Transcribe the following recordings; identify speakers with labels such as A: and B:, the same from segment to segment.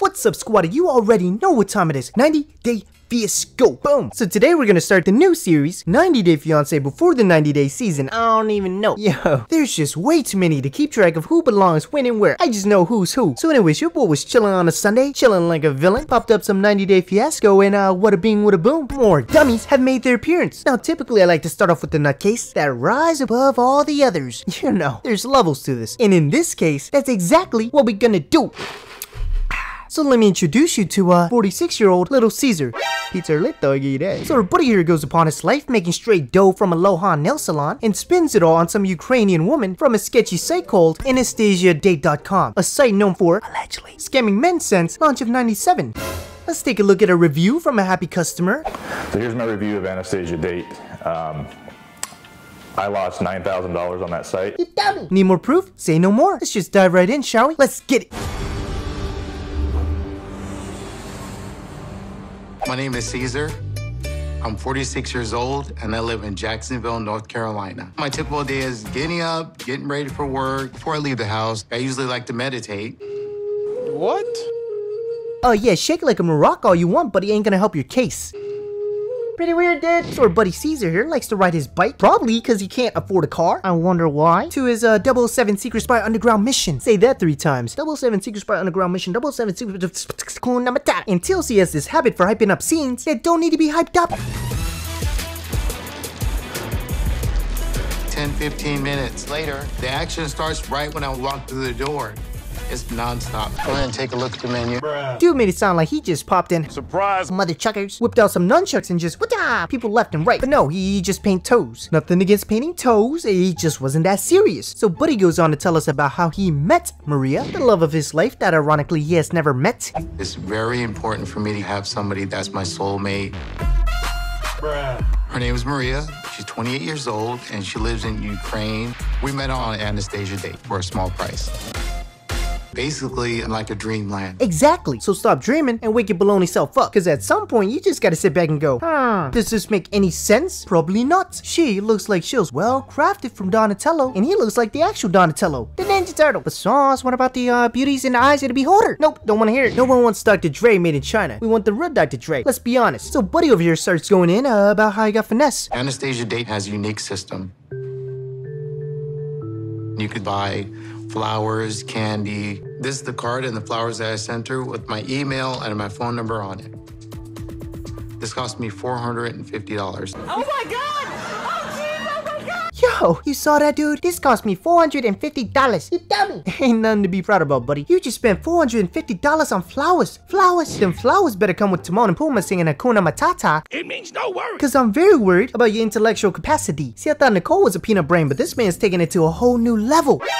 A: What's up, squad? You already know what time it is. 90 Day Fiasco. Boom. So today we're gonna start the new series, 90 Day Fiance, before the 90 Day season. I don't even know. Yo, there's just way too many to keep track of who belongs when and where. I just know who's who. So anyways, your boy was chilling on a Sunday, chilling like a villain, popped up some 90 Day Fiasco, and uh, what a bing, what a boom. More dummies have made their appearance. Now, typically I like to start off with the nutcase that rise above all the others. You know, there's levels to this. And in this case, that's exactly what we're gonna do. So let me introduce you to a 46 year old Little Caesar. So our buddy here goes upon his life making straight dough from Aloha Nail Salon and spins it all on some Ukrainian woman from a sketchy site called AnastasiaDate.com, a site known for, allegedly, scamming men since launch of 97. Let's take a look at a review from a happy customer.
B: So here's my review of Anastasia Date. Um, I lost $9,000 on that site.
A: You dummy! Need more proof? Say no more. Let's just dive right in, shall we? Let's get it.
C: My name is Caesar. I'm 46 years old and I live in Jacksonville, North Carolina. My typical day is getting up, getting ready for work. Before I leave the house, I usually like to meditate.
D: What?
A: Oh yeah, shake it like a maraca all you want, but it ain't gonna help your case. Pretty weird, dude. So our buddy Caesar here likes to ride his bike, probably because he can't afford a car. I wonder why. To his uh, 007 Secret Spy Underground mission. Say that three times. 007 Secret Spy Underground mission, 007 Secret Until he has this habit for hyping up scenes that don't need to be hyped up.
C: 10, 15 minutes later, the action starts right when I walk through the door. It's nonstop. Go ahead and take a look at the menu.
A: Dude made it sound like he just popped in.
D: Surprise!
A: Mother chuckers. Whipped out some nunchucks and just, whatcha, people left and right. But no, he just paint toes. Nothing against painting toes, he just wasn't that serious. So Buddy goes on to tell us about how he met Maria, the love of his life that ironically he has never met.
C: It's very important for me to have somebody that's my soulmate. Her name is Maria. She's 28 years old and she lives in Ukraine. We met on Anastasia date for a small price. Basically, like a dreamland.
A: Exactly. So stop dreaming and wake your baloney self up. Cause at some point you just gotta sit back and go, hmm, does this make any sense? Probably not. She looks like she was well crafted from Donatello, and he looks like the actual Donatello, the Ninja Turtle. But sauce, what about the uh, beauties in the eyes of the beholder? Nope, don't wanna hear it. No one wants Dr. Dre made in China. We want the real Dr. Dre. Let's be honest. So Buddy over here starts going in uh, about how he got finesse.
C: Anastasia Date has a unique system. You could buy flowers, candy. This is the card and the flowers that I sent her with my email and my phone number on it. This cost me $450.
E: Oh my god!
A: Yo, you saw that dude? This cost me $450. You dummy. Ain't nothing to be proud about, buddy. You just spent $450 on flowers. Flowers? Them flowers better come with Timon and Pumbaa singing Hakuna Matata.
D: It means no worries.
A: Cause I'm very worried about your intellectual capacity. See, I thought Nicole was a peanut brain, but this man's taking it to a whole new level.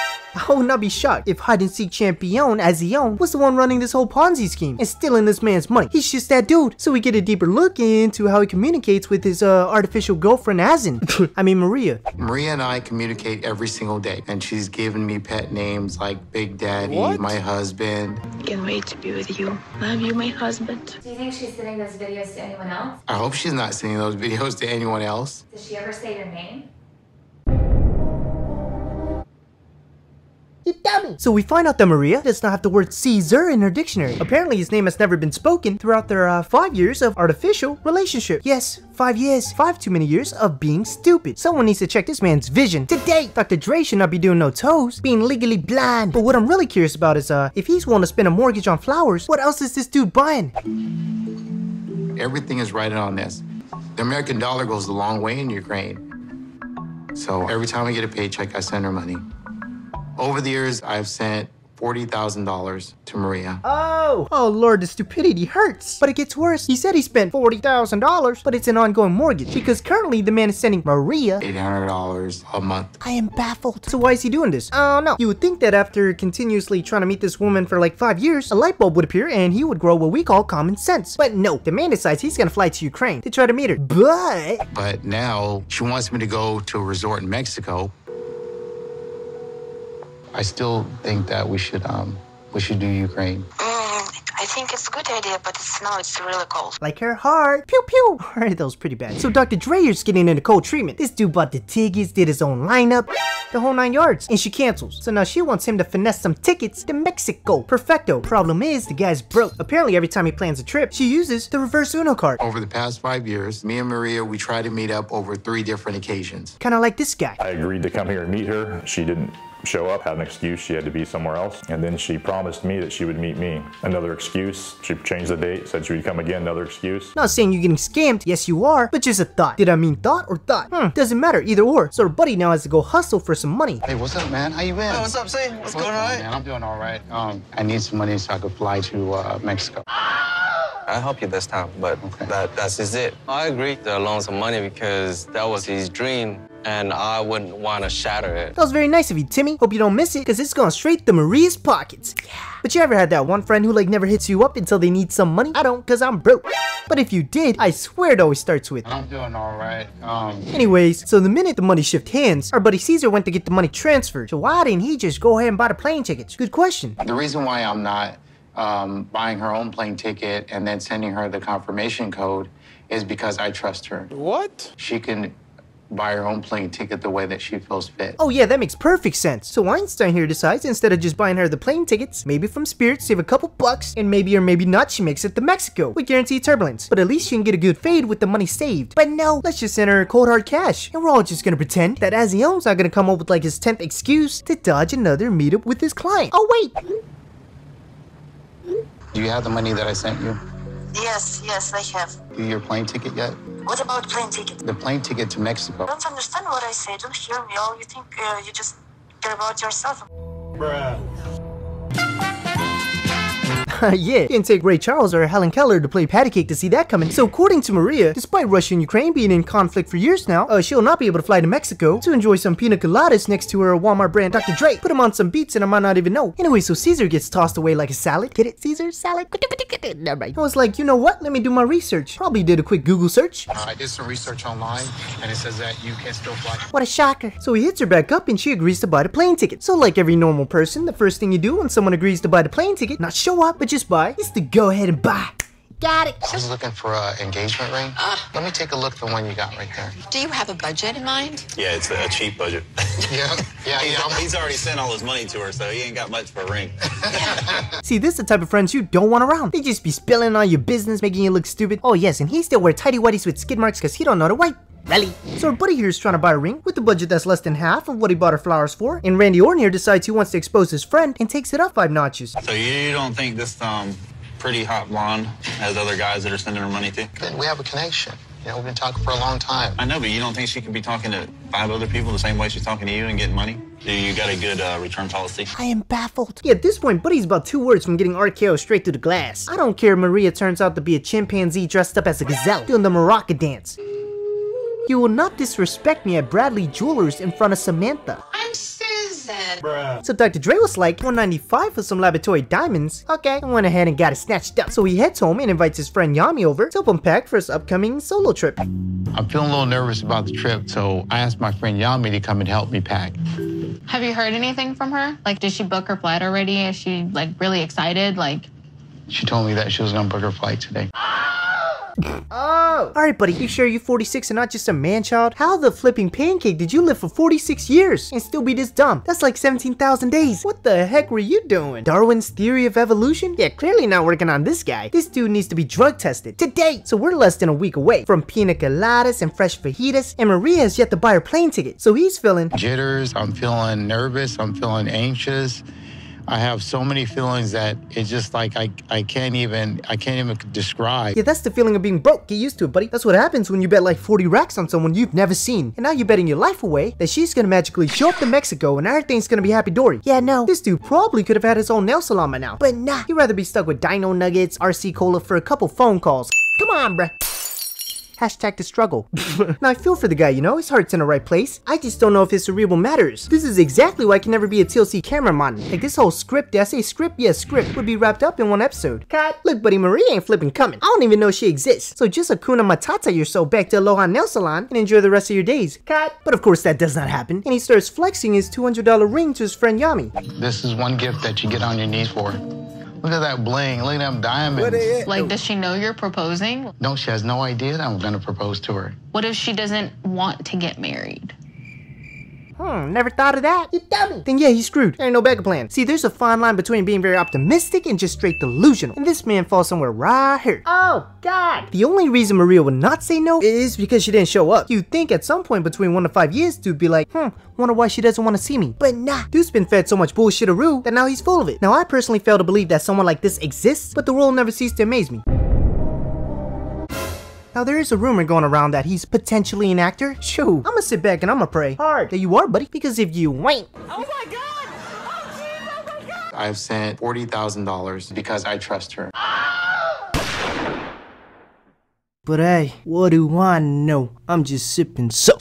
A: I would not be shocked if hide and seek champion Azion was the one running this whole Ponzi scheme and stealing this man's money. He's just that dude. So we get a deeper look into how he communicates with his uh, artificial girlfriend Azin. I mean Maria.
C: Maria and I communicate every single day, and she's given me pet names like Big Daddy,
D: What?
C: my husband.
F: Can't wait to be with you. Love you, my husband.
G: Do you think she's sending those videos to anyone else?
C: I hope she's not sending those videos to anyone else.
G: Does she ever say your name?
A: You dummy. So we find out that Maria does not have the word Caesar in her dictionary. Apparently his name has never been spoken throughout their uh, five years of artificial relationship. Yes, five years. Five too many years of being stupid. Someone needs to check this man's vision. Today, Dr. Dre should not be doing no toes, being legally blind. But what I'm really curious about is uh, if he's willing to spend a mortgage on flowers, what else is this dude buying?
C: Everything is right on this. The American dollar goes a long way in Ukraine. So every time I get a paycheck, I send her money. Over the years, I've sent $40,000 to Maria.
A: Oh, oh lord, the stupidity hurts. But it gets worse. He said he spent $40,000, but it's an ongoing mortgage because currently the man is sending Maria
C: $800 a month.
A: I am baffled. So why is he doing this? Oh, don't. You would think that after continuously trying to meet this woman for like five years, a light bulb would appear and he would grow what we call common sense. But no, the man decides he's gonna fly to Ukraine to try to meet her. But
C: But now she wants me to go to a resort in Mexico. I still think that we should um we should do Ukraine.
F: Mm, I think it's a good idea, but it's now it's really cold.
A: Like her heart. Pew pew. Alright, that was pretty bad. So Dr. Dreyer's getting into cold treatment. This dude bought the tickets, did his own lineup, the whole nine yards. And she cancels. So now she wants him to finesse some tickets to Mexico. Perfecto. Problem is, the guy's broke. Apparently every time he plans a trip, she uses the reverse Uno card.
C: Over the past five years, me and Maria, we tried to meet up over three different occasions.
A: Kinda like this guy.
B: I agreed to come here and meet her. She didn't show up, had an excuse, she had to be somewhere else. And then she promised me that she would meet me. Another excuse, she changed the date, said she would come again, another excuse.
A: Not saying you're getting scammed, yes you are, but just a thought. Did I mean thought or thought? Hmm, doesn't matter, either or. So her buddy now has to go hustle for some money.
H: Hey, what's up, man? How you been?
I: Hey, what's up, C? What's going on?
H: Man, I'm doing all right. Um, I need some money so I could fly to uh, Mexico.
I: I'll help you this time, but that, that's just it. I agreed to loan some money because that was his dream, and I wouldn't want to shatter it.
A: That was very nice of you, Timmy. Hope you don't miss it, because it's going straight to Marie's pockets. Yeah. But you ever had that one friend who like never hits you up until they need some money? I don't, because I'm broke. But if you did, I swear it always starts with.
H: I'm doing all right. Um,
A: Anyways, so the minute the money shift hands, our buddy Caesar went to get the money transferred. So why didn't he just go ahead and buy the plane tickets? Good question.
C: The reason why I'm not um, buying her own plane ticket and then sending her the confirmation code is because I trust her.
D: What?
C: She can buy her own plane ticket the way that she feels fit.
A: Oh yeah, that makes perfect sense. So Einstein here decides instead of just buying her the plane tickets, maybe from Spirit, save a couple bucks, and maybe or maybe not she makes it to Mexico with guaranteed turbulence. But at least she can get a good fade with the money saved. But no, let's just send her cold hard cash. And we're all just gonna pretend that Azion's not gonna come up with like his 10th excuse to dodge another meetup with his client. Oh wait,
C: Do you have the money that I sent you?
F: Yes, yes, I have.
C: Do your plane ticket yet?
F: What about plane ticket?
C: The plane ticket to Mexico.
F: Don't understand what I say. Don't hear me. All you think uh, you just care about yourself.
A: yeah, you can take Ray Charles or Helen Keller to play patty cake to see that coming. So according to Maria, despite Russia and Ukraine being in conflict for years now, uh, she'll not be able to fly to Mexico to enjoy some pina coladas next to her Walmart brand Dr. Dre. Put them on some beats and I might not even know. Anyway, so Caesar gets tossed away like a salad. Get it, Caesar? Salad? I was like, you know what? Let me do my research. Probably did a quick Google search.
C: Uh, I did some research online and it says that you can still fly.
A: What a shocker. So he hits her back up and she agrees to buy the plane ticket. So like every normal person, the first thing you do when someone agrees to buy the plane ticket, not show up, but just buy, is to go ahead and buy. Got it.
C: I was looking for an engagement ring. Let me take a look at the one you got right there.
J: Do you have a budget in mind?
I: Yeah, it's a cheap budget.
C: Yeah, yeah,
I: he's,
C: yeah.
I: He's already sent all his money to her, so he ain't got much for a ring.
A: See, this is the type of friends you don't want around. They just be spilling all your business, making you look stupid. Oh yes, and he still wear tidy whities with skid marks because he don't know to wipe. Really? So our buddy here is trying to buy a ring with a budget that's less than half of what he bought her flowers for, and Randy Orton here decides he wants to expose his friend and takes it up five notches.
I: So you don't think this um pretty hot blonde has other guys that are sending her money to?
C: We have a connection. You know, we've been talking for a long time.
I: I know, but you don't think she could be talking to five other people the same way she's talking to you and getting money? Do you got a good uh, return policy?
A: I am baffled. Yeah, at this point, Buddy's about two words from getting RKO straight through the glass. I don't care if Maria turns out to be a chimpanzee dressed up as a gazelle doing the maraca dance. You will not disrespect me at Bradley Jewelers in front of Samantha.
J: I'm Susan.
A: So Dr. Dre was like, 195 for some laboratory diamonds. Okay, I went ahead and got it snatched up. So he heads home and invites his friend Yami over to help him pack for his upcoming solo trip.
C: I'm feeling a little nervous about the trip, so I asked my friend Yami to come and help me pack.
K: Have you heard anything from her? Like, did she book her flight already? Is she like really excited? Like,
C: She told me that she was gonna book her flight today.
A: Oh! Alright, buddy, you sure you're 46 and not just a man child? How the flipping pancake did you live for 46 years and still be this dumb? That's like 17,000 days. What the heck were you doing? Darwin's theory of evolution? Yeah, clearly not working on this guy. This dude needs to be drug tested today. So we're less than a week away from pina coladas and fresh fajitas, and Maria has yet to buy her plane ticket. So he's feeling
C: Jitters, I'm feeling nervous, I'm feeling anxious. I have so many feelings that it's just like I, I can't even I can't even describe.
A: Yeah, that's the feeling of being broke. Get used to it, buddy. That's what happens when you bet like 40 racks on someone you've never seen. And now you're betting your life away that she's gonna magically show up to Mexico and everything's gonna be happy dory. Yeah, no. This dude probably could have had his own nail salon by now. But nah, he'd rather be stuck with Dino Nuggets, RC Cola for a couple phone calls. Come on, bruh. Hashtag the struggle. now I feel for the guy, you know, his heart's in the right place. I just don't know if his cerebral matters. This is exactly why I can never be a TLC cameraman. Like this whole script, did I say script? Yeah, script would be wrapped up in one episode. Cut. Look, buddy, Marie ain't flipping coming. I don't even know she exists. So just Akuna Matata yourself back to Aloha Nail Salon and enjoy the rest of your days. Cut. But of course that does not happen. And he starts flexing his $200 ring to his friend Yami.
C: This is one gift that you get on your knees for.
H: Look at that bling. Look at them diamonds.
K: Like, does she know you're proposing?
H: No, she has no idea that I'm gonna propose to her.
K: What if she doesn't want to get married?
A: Hmm, never thought of that. You dummy. Then yeah, he's screwed. There ain't no backup plan. See, there's a fine line between being very optimistic and just straight delusional. And this man falls somewhere right here. Oh, God. The only reason Maria would not say no is because she didn't show up. You'd think at some point between one to five years, dude'd be like, hmm, wonder why she doesn't want to see me. But nah, dude's been fed so much bullshit that now he's full of it. Now, I personally fail to believe that someone like this exists, but the world never ceased to amaze me. Now there is a rumor going around that he's potentially an actor. Shoo, I'ma sit back and I'ma pray hard that you are, buddy. Because if you ain't,
E: Oh my god! Oh jeez, oh my god!
C: I've sent $40,000 because I trust her.
A: but hey, what do I know? I'm just sipping so.